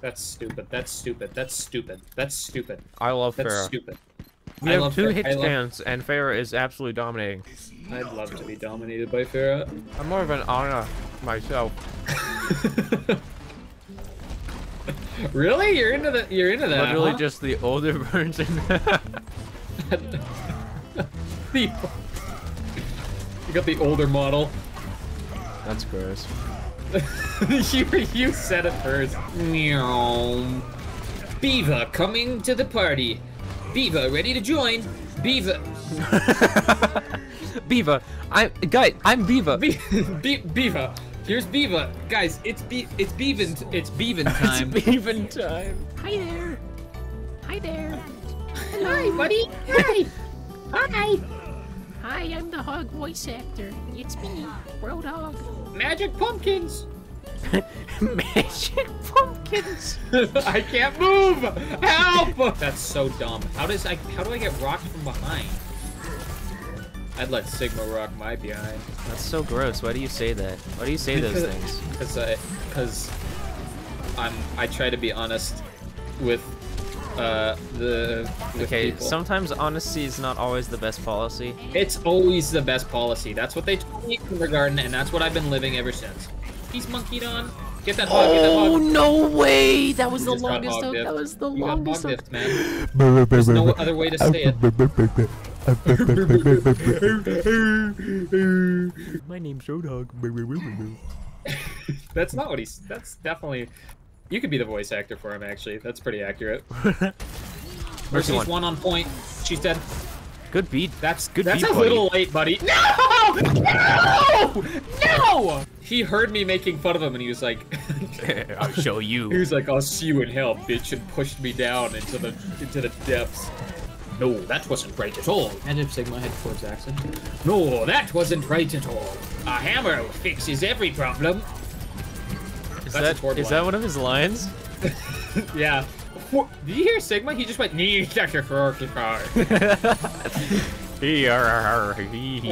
That's stupid. That's stupid. That's stupid. That's stupid. I love That's Pharah. stupid. We I have love two Pharah. hit I love- stands, and Pharah is absolutely dominating. I'd love to be dominated by Pharah. I'm more of an Ana myself. really? You're into the you're into that. Literally huh? just the older version. The- you got the older model. That's gross. you you said it first. Meow. Beaver coming to the party. Beaver ready to join. Beaver. Beaver, I'm guy. I'm Beaver. Be- Be- Beaver. Here's Beaver. Guys, it's Be- it's Beaven it's Beaven time. it's Beaven time. Hi there. Hi there. Hi, buddy. Hi. Hi. Hi, I'm the hog voice actor. It's me, Roadhog. Magic pumpkins. Magic pumpkins. I can't move. Help! That's so dumb. How does I how do I get rocked from behind? I'd let Sigma rock my behind. That's so gross. Why do you say that? Why do you say those things? Because I, because I'm, I try to be honest with, uh, the with Okay, people. sometimes honesty is not always the best policy. It's always the best policy. That's what they told me in kindergarten, and that's what I've been living ever since. He's monkeyed on. Get that hog. Get that Oh no way! That was You the longest. hog that was the You got hog longest. Dipped, man. There's no other way to say it. My name's Roadhog. That's not what he's. That's definitely. You could be the voice actor for him. Actually, that's pretty accurate. Mercy's one. one on point. She's dead. Good beat. That's Good That's beat, a buddy. little late, buddy. No! No! No! He heard me making fun of him, and he was like, I'll show you." he was like, "I'll see you in hell, bitch," and pushed me down into the into the depths. No, that wasn't right at all. And if Sigma had Ford's accent. No, that wasn't right at all. A hammer fixes every problem. Is That's that Tord is line. that one of his lines? Yeah. Did you hear Sigma? He just went. "Nee, Dr. Farrar." I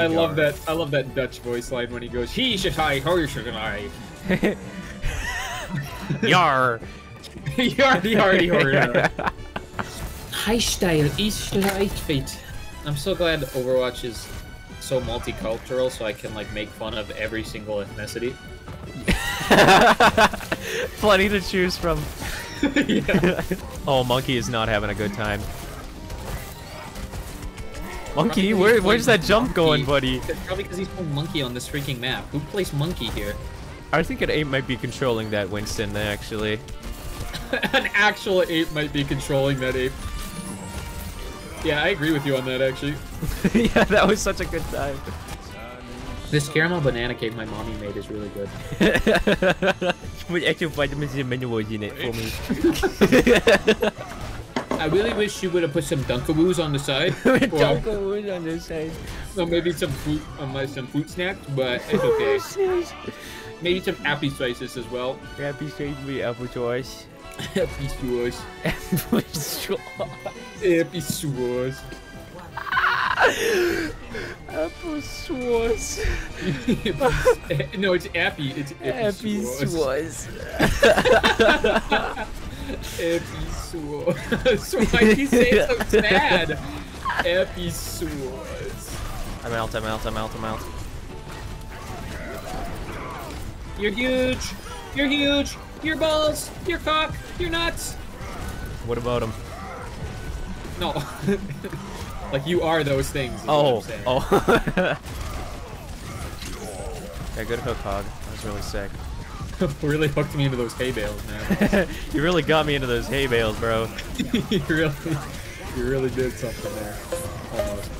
love that. I love that Dutch voice line when he goes, "He should I, her should I." Yar. you already, already heard it. High style is light feet. I'm so glad Overwatch is so multicultural, so I can like make fun of every single ethnicity. Plenty to choose from. Oh, Monkey is not having a good time. Monkey, where, where's that jump going, Monkey. buddy? Probably because he's playing monkey on this freaking map. Who plays monkey here? I think an ape might be controlling that Winston, actually. An actual ape might be controlling that ape. Yeah, I agree with you on that actually. yeah, that was such a good time. This caramel banana cake my mommy made is really good. With extra vitamins and minerals in it for me. I really wish she would have put some Dunkaroos on the side. Don't or, go in on this side. or maybe some fruit, um, some fruit snacks, but it's okay. Maybe some happy slices as well. Happy straight with apple sauce. Happy sauce. Apple sauce. Happy sauce. Apple sauce. no, it's happy. It's happy Happy sauce. sauce. Happy sauce. Why do you say it so sad? Happy sauce. I'm out, I'm out, I'm out, I'm out. You're huge. You're huge. Your balls. Your cock. Your nuts. What about him? No. like you are those things. Oh, oh. yeah, good hook hog. That was really sick. really hooked me into those hay bales, man. you really got me into those hay bales, bro. you really, you really did something there. Almost.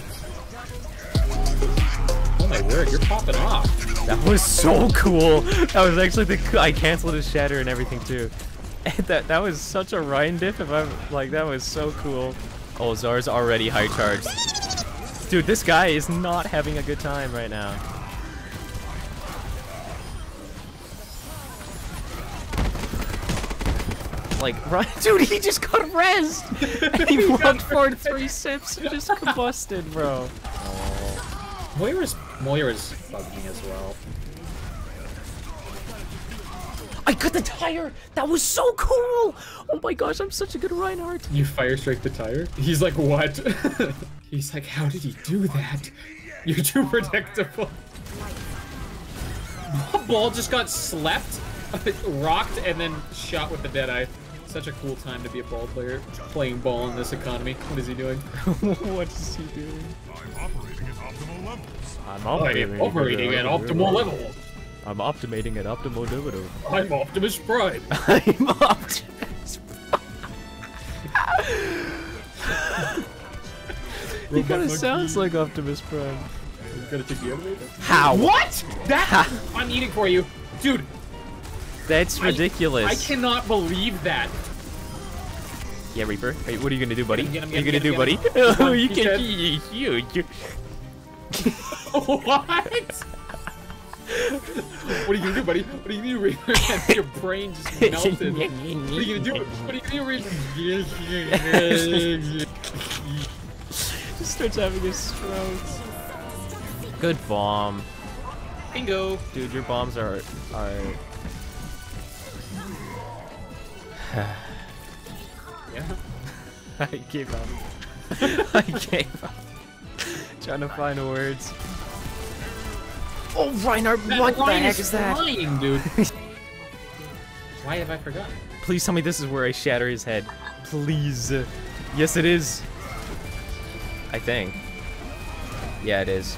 Oh my word, you're popping off. That was so cool. That was actually the I canceled his shatter and everything too. that that was such a Ryan dip. If I'm like that was so cool. Oh, Zar's already high charged. Dude, this guy is not having a good time right now. Like, right, dude, he just got rezzed! And he walked forward three sips and just combusted, bro. Moira's Moira's bugged me as well. I cut the tire. That was so cool. Oh my gosh, I'm such a good Reinhardt. You fire strike the tire? He's like, what? He's like, how did he do that? You're too predictable. Ball just got slept, rocked, and then shot with the Deadeye. Such a cool time to be a ball player, playing ball in this economy. What is he doing? what is he doing? I'm operating at optimal levels. I'm I operating, am operating at optimal level. I'm optimating at optimal dividend. I'm Optimus Prime. I'm Optimus. he kind of sounds like Optimus Prime. You gotta take the elevator. How? What? That? I'm eating for you. Dude, That's ridiculous. I cannot believe that. Yeah, Reaper. Hey, what are you gonna do, buddy? Get him, What are you gonna do, buddy? Oh, you He's can dead. be huge. what? What are you gonna do, buddy? What are you gonna do, Reaper? Your brain just melted. what are you gonna do? What are you gonna do, Reaper? Just starts having a stroke. Good bomb, Bingo. dude. Your bombs are are. Yeah. I gave up. I gave up. Trying to find words. Oh, Reinhardt, what the heck is that? Flying, dude. Why have I forgotten? Please tell me this is where I shatter his head. Please. Yes, it is. I think. Yeah, it is.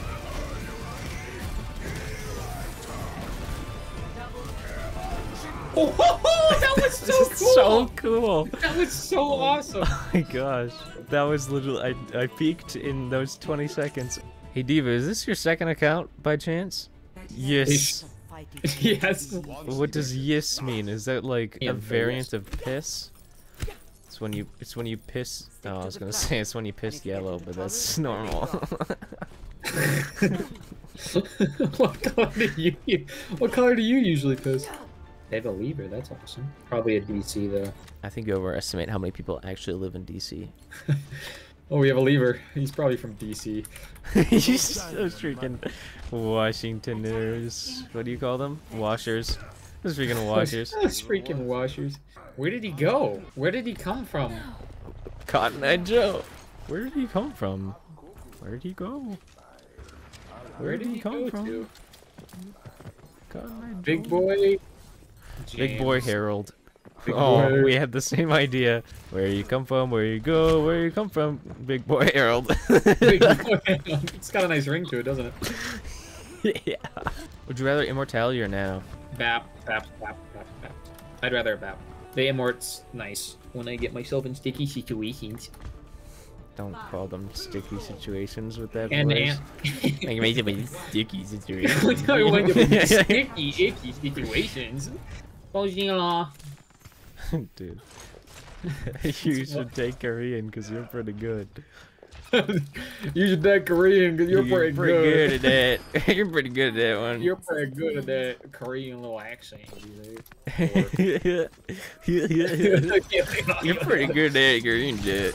Oh, that was so cool. so cool. That was so awesome. Oh my gosh. That was literally. I, I peaked in those 20 seconds. Hey, D.Va, is this your second account by chance? Yes. yes. What does yes mean? Is that like a variant of piss? It's when you it's when you piss no, I was gonna say it's when you piss yellow, but that's normal. what color do you? What color do you usually piss? They have a lever. That's awesome. Probably a DC though. I think you overestimate how many people actually live in DC. Oh, we have a lever. He's probably from DC. He's so freaking Washingtoners. What do you call them? Washers. Those freaking washers. Those freaking washers. Where did he go? Where did he come from? Cotton Eye Joe. Where did he come from? Where did he go? Where did he come from? Cotton Eye Big Joe. boy. Big boy Harold. Big oh, boy. we had the same idea. Where you come from, where you go, where you come from, Big Boy Harold. Big boy. it's got a nice ring to it, doesn't it? yeah. Would you rather immortality or nano? Bap, bap, bap, bap, bap. I'd rather bap. The immort's nice when I get myself in sticky situations. Don't call them sticky situations with that And voice. and Like, make them sticky situation. I want to be sticky, icky situations. Bonjour. Dude. you should take Korean because you're pretty good. you should take Korean because you're, pretty, good. good at that. you're pretty good at that one. You're pretty good at that Korean little accent. You know? you're pretty good at Korean shit.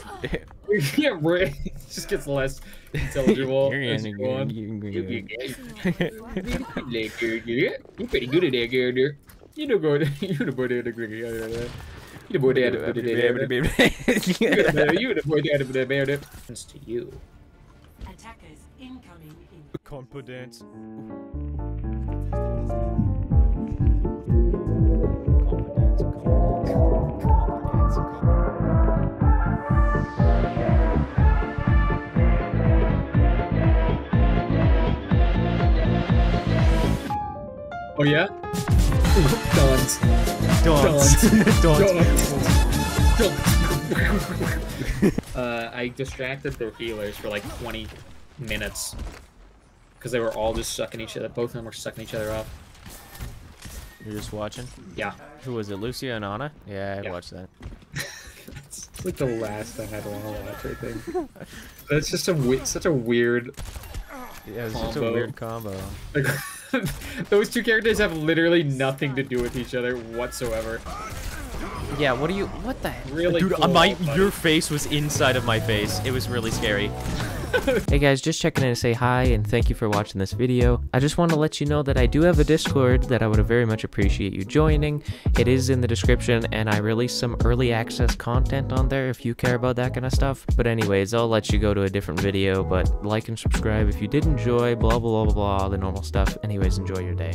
yeah, right. It just gets less intelligible as you go on. You're You are pretty good at that, girl. You know, go. You the boy there. You the boy there, the boy. You the boy there, the boy there. It's to you. Attackers incoming in Confidence. Oh yeah. Dons. Dance. Dons. uh, I distracted their healers for like 20 minutes because they were all just sucking each other. Both of them were sucking each other off. You're just watching? Yeah. Who was it? Lucio and Ana? Yeah, I Yeah. watched that. It's like the last thing I'd want to watch. I think. That's just a such a weird. Yeah, it was such a weird combo. Like, those two characters have literally nothing to do with each other whatsoever. Yeah, what are you? What the? Really Dude, cool, uh, my but- your face was inside of my face. It was really scary. Hey guys, just checking in to say hi and thank you for watching this video. I just want to let you know that I do have a Discord that I would very much appreciate you joining. It is in the description and I release some early access content on there if you care about that kind of stuff. But anyways, I'll let you go to a different video, but like and subscribe if you did enjoy, blah blah blah blah blah, the normal stuff. Anyways, enjoy your day.